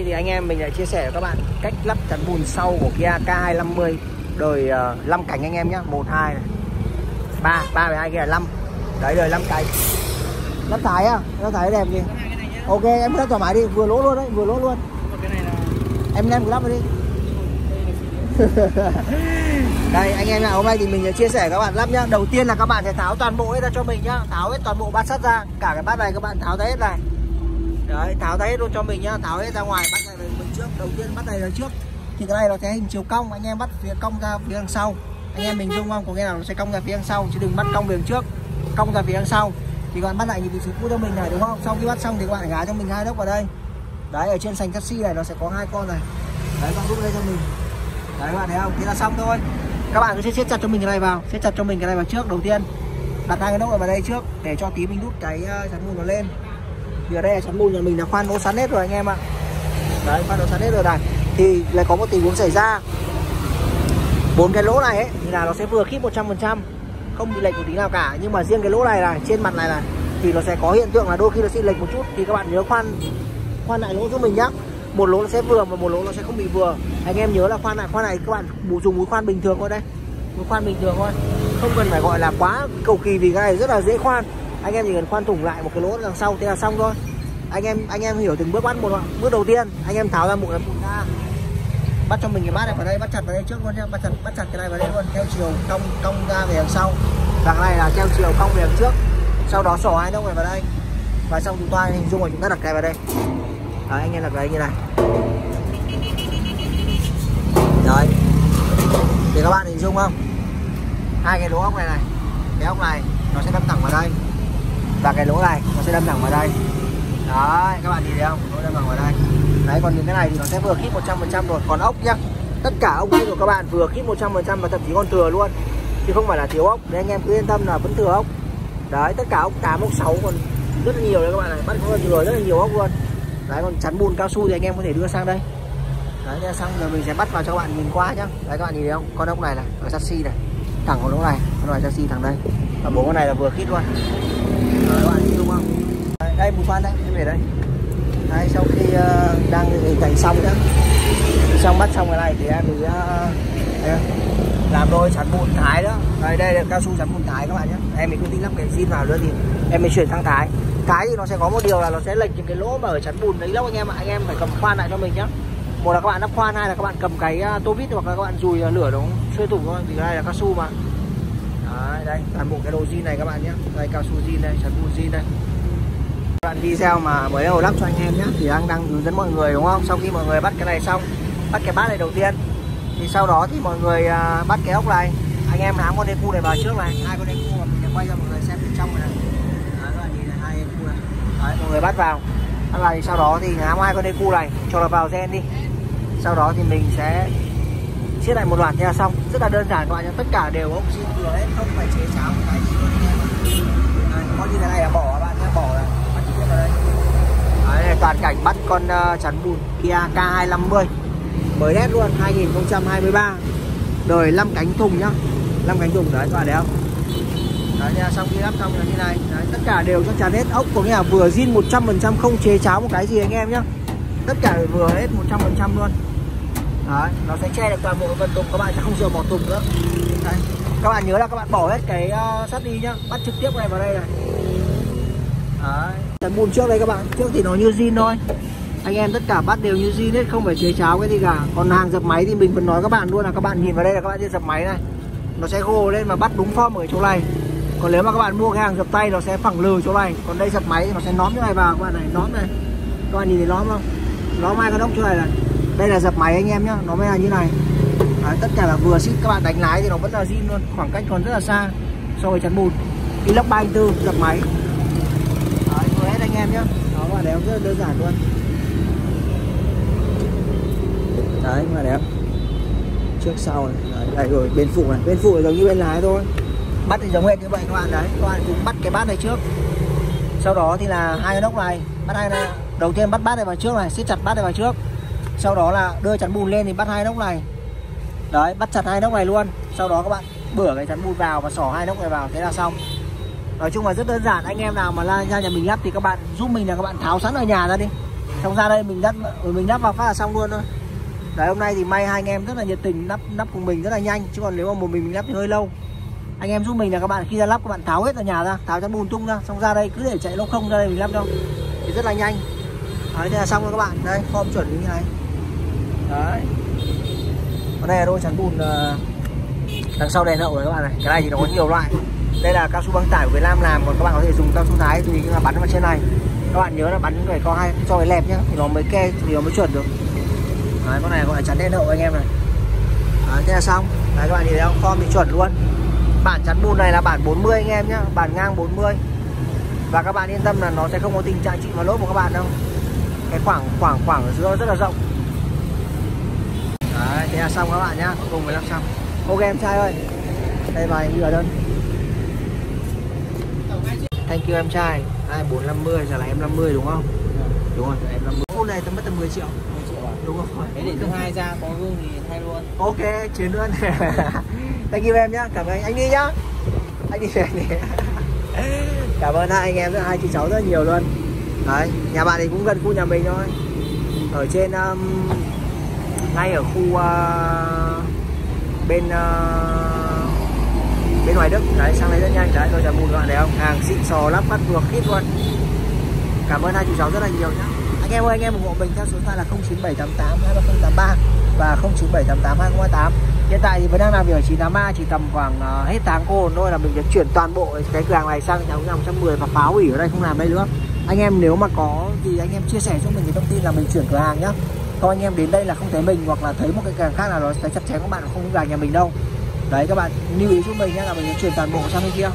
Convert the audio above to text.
nay thì anh em mình lại chia sẻ với các bạn cách lắp chắn bùn sau của Kia K250 đời uh, 5 cánh anh em nhé 1 2 này 3 3 và 2 kia là 5 đấy đời 5 cánh. Lắp thái á lắp thái đẹp gì ok em lắp thoải mái đi. Vừa lỗ luôn đấy vừa lỗ luôn. Em em cứ lắp đi. Đây anh em ạ hôm nay thì mình chia sẻ các bạn lắp nhá. Đầu tiên là các bạn sẽ tháo toàn bộ hết ra cho mình nhá. Tháo hết toàn bộ bát sắt ra. Cả cái bát này các bạn tháo ra hết này đấy tháo ra hết luôn cho mình nhá. Tháo hết ra ngoài bắt này là mình trước. Đầu tiên bắt này là trước. Thì cái này nó sẽ hình chiều cong. Anh em bắt phía cong ra phía đằng sau. Anh em mình dung không? Có nghĩa là nó sẽ cong ra phía đằng sau, chứ đừng bắt cong về đằng trước. Cong ra phía đằng sau. Thì các bạn bắt lại những vị trí cũ cho mình này, đúng không? Sau khi bắt xong thì các bạn gá cho mình hai đốc vào đây. Đấy, ở trên sành taxi này nó sẽ có hai con này. Đấy các bạn rút đây cho mình. Đấy, các bạn thấy không? Thế là xong thôi. Các bạn cứ siết chặt cho mình cái này vào. Siết chặt cho mình cái này vào trước, đầu tiên. Đặt hai cái nốt vào đây trước, để cho tí mình đút cái ờ, chắn mùi nó lên thì ở đây là chắn bùn nhà mình là khoan nỗ sẵn hết rồi anh em ạ. Đấy khoan nỗ sẵn hết rồi này. Thì lại có một tình huống xảy ra. Bốn cái lỗ này ấy, thì là nó sẽ vừa khít 100% không bị lệch một tí nào cả. Nhưng mà riêng cái lỗ này này, trên mặt này này, thì nó sẽ có hiện tượng là đôi khi nó sẽ lệch một chút. Thì các bạn nhớ khoan khoan lại lỗ giúp mình nhá. Một lỗ nó sẽ vừa và một lỗ nó sẽ không bị vừa. Anh em nhớ là khoan lại, khoan này các bạn dùng mũi khoan bình thường thôi đây. Mũi khoan bình thường thôi. Không cần phải gọi là quá cầu kỳ vì cái này rất là dễ khoan anh em chỉ cần khoan thủng lại một cái lỗ đằng sau thế là xong thôi. Anh em anh em hiểu từng bước bắt một bước đầu tiên, anh em tháo ra một cái ra. Bắt cho mình cái bát này vào đây, bắt chặt vào đây trước luôn nhé bắt chặt bắt chặt cái này vào đây luôn. Theo chiều cong cong ra về đằng sau. Đằng này là theo chiều cong về đằng trước. Sau đó sổ hai nông này vào đây. Và xong chúng ta hình dung là chúng ta đặt cái vào đây. Đấy, anh em đặt cái như này. Đấy. Thì các bạn hình dung không? Hai cái lỗ ốc này này, cái ốc này, nó sẽ đâm thẳng vào đây và cái lỗ này, nó sẽ đâm thẳng vào đây. Đấy, các bạn nhìn thấy không? Nó đâm thẳng vào đây. Đấy, còn những cái này thì nó sẽ vừa khít 100% rồi. Còn ốc nhá, tất cả ốc của các bạn vừa khít 100% và thậm chí còn thừa luôn. Chứ không phải là thiếu ốc. Nên anh em cứ yên tâm là vẫn thừa ốc. Đấy, tất cả ốc 8 ốc 6 còn rất là nhiều đấy các bạn này. Bắt có thừa rất là nhiều ốc luôn. Đấy, còn chắn bùn cao su thì anh em có thể đưa sang đây. Đấy xong rồi mình sẽ bắt vào cho các bạn nhìn qua nhá. Đấy, các bạn nhìn thấy không? Con ốc này này ở chassis này. Thẳng con ốc này, con này chassis thẳng đây. Và bốn con này là vừa khít luôn các bạn đúng không đây một phát đấy em về đây. Đây sau khi uh, đang hình thành xong nhá. Xong bắt xong cái này thì em mình uh, ờ, làm đôi chắn bùn thái đó. Đây đây là cao su chắn bùn thái các bạn nhé em mình không tính lắp cái zin vào nữa thì em mình chuyển sang thái. Thái thì nó sẽ có một điều là nó sẽ lệch những cái lỗ mà ở chắn bùn đấy lắm anh em ạ. Anh em phải cầm khoan lại cho mình nhá. Một là các bạn lắp khoan hai là các bạn cầm cái ờ, tô vít hoặc là các bạn dùi lửa nó xuyên thủng thôi vì cái này là cao su mà đấy, đây toàn bộ cái đồ zin này các bạn nhé. Đây cao su zin đây chắn bùn zin đây. Các bạn video mà mới đầu lắp cho anh em nhé thì đang đang hướng dẫn mọi người đúng không? Sau khi mọi người bắt cái này xong bắt cái bát này đầu tiên thì sau đó thì mọi người uh, bắt cái ốc này. Anh em hãm con đê cu này vào trước này hai con đê cu mình sẽ quay cho mọi người xem bên trong này đấy các bạn nhìn này hai đê cu này. Đấy mọi người bắt vào. Bắt vào thì sau đó thì hãm hai con đê cu này cho nó vào gen đi. Sau đó thì mình sẽ chiếc lại một loạt nha. Xong rất là đơn giản các bạn nhé. Tất cả đều ốc xin vừa hết không phải chế cháo một cái gì luôn có như thế này là bỏ các bạn nhé bỏ này vào đây. Đấy này, toàn cảnh bắt con uh, chắn bùn Kia K250 mới đét luôn 2023 đời 5 cánh thùng nhá. 5 cánh thùng đấy các bạn thấy không? Đấy nha xong khi lắp xong là như này. Đấy, tất cả đều cho chắn hết. Ốc có nghĩa là vừa zin 100% không chế cháo một cái gì anh em nhá. Tất cả vừa hết 100% luôn đấy nó sẽ che được toàn bộ phần tùng các bạn sẽ không sợ bỏ tùng nữa. Đấy. các bạn nhớ là các bạn bỏ hết cái uh, sắt đi nhá bắt trực tiếp này vào đây này. Đấy chắn trước đây các bạn trước thì nó như zin thôi. Anh em tất cả bắt đều như zin hết không phải chế cháo cái gì cả. Còn hàng dập máy thì mình vẫn nói các bạn luôn là các bạn nhìn vào đây là các bạn sẽ dập máy này. Nó sẽ gồ lên và bắt đúng form ở chỗ này. Còn nếu mà các bạn mua cái hàng dập tay nó sẽ phẳng lừ chỗ này. Còn đây dập máy thì nó sẽ nóm chỗ này vào các bạn này nóm này. Các bạn nhìn thấy nóm không? Nóm hai cái nóc chỗ này này đây là dập máy anh em nhá nó mới là như này. Đấy, tất cả là vừa xít các bạn đánh lái thì nó vẫn là zin luôn khoảng cách còn rất là xa so với chắn bùn inox 34 dập máy. Đấy, vừa hết anh em nhá. Đó các bạn rất là đơn giản luôn. Đấy mà đẹp trước sau này đấy, đây rồi bên phụ này. Bên phụ là giống như bên lái thôi. Bắt thì giống hệt như vậy các bạn đấy. Các bạn cũng bắt cái bát này trước. Sau đó thì là hai cái nóc này. Bắt hai này. Đầu tiên bắt bát này vào trước này siết chặt bát này vào trước sau đó là đưa chắn bùn lên thì bắt hai nóc này. Đấy, bắt chặt hai nóc này luôn. Sau đó các bạn bửa cái chắn bùn vào và xỏ hai nóc này vào, thế là xong. Nói chung là rất đơn giản, anh em nào mà ra nhà mình lắp thì các bạn giúp mình là các bạn tháo sẵn ở nhà ra đi. Xong ra đây mình lắp mình lắp vào phát là xong luôn thôi. Đấy, hôm nay thì may hai anh em rất là nhiệt tình, lắp lắp cùng mình rất là nhanh. Chứ còn nếu mà một mình mình lắp thì hơi lâu. Anh em giúp mình là các bạn, khi ra lắp các bạn tháo hết ở nhà ra, tháo chắn bùn tung ra. Xong ra đây cứ để chạy lâu không ra đây mình lắp đâu thì rất là nhanh. Đấy, thế là xong rồi các bạn. Đây, form chuẩn như thế này đấy. Còn đây là đôi chắn bùn ờ, đằng sau đèn hậu này các bạn này. Cái này thì nó có nhiều loại. Đây là cao su băng tải của Việt Nam làm còn các bạn có thể dùng cao su thái tùy là bắn vào trên này. Các bạn nhớ là bắn phải có hai cho cái lẹp nhá thì nó mới ke thì nó mới chuẩn được. Đấy con này gọi là chắn đèn hậu anh em này. Đấy, thế là xong. Đấy các bạn nhìn thấy không? Form thì chuẩn luôn. Bản chắn bùn này là bản 40 anh em nhá bản ngang 40 và các bạn yên tâm là nó sẽ không có tình trạng chịu vào lốp của các bạn đâu. Cái khoảng khoảng khoảng ở giữa rất là rộng đấy thế là xong các bạn nhá. Cùng với làm xong ok em trai ơi. Đây vài anh ở đơn. Thank you em trai. Hai bốn năm mươi. Giờ là em 50 đúng không? Đúng rồi em 50 phút này tầm mất tầm 10 triệu. 10 triệu à? đúng rồi. Thế để thứ hai ra có gương thì thay luôn. ok chiến luôn. Thank you em nhá. Cảm ơn anh anh đi nhá. Anh đi anh đi cảm ơn hai anh em hai chị cháu rất nhiều luôn. Đấy nhà bạn thì cũng gần khu nhà mình thôi. Ở trên um, ngay ở khu uh, bên uh, bên ngoài đức. Đấy sang đấy rất nhanh. Đấy mừng các bạn thấy không? Hàng xịn sò lắp bắt được khít luôn. Cảm ơn hai chú cháu rất là nhiều nhá. Anh em ơi anh em ủng hộ mình theo số điện thoại là 09788 23083 và 09788 2028 hiện tại thì vẫn đang làm việc ở 983 chỉ tầm khoảng uh, hết tháng cô thôi là mình sẽ chuyển toàn bộ cái cửa hàng này sang nhà 110 và phá hủy. Ở đây không làm đây nữa. Anh em nếu mà có thì anh em chia sẻ cho mình cái thông tin là mình chuyển cửa hàng nhá thôi anh em đến đây là không thấy mình hoặc là thấy một cái càng khác là nó sẽ chặt chém các bạn không vào nhà mình đâu. Đấy, các bạn lưu ý giúp mình nhé là mình sẽ chuyển toàn bộ sang bên kia.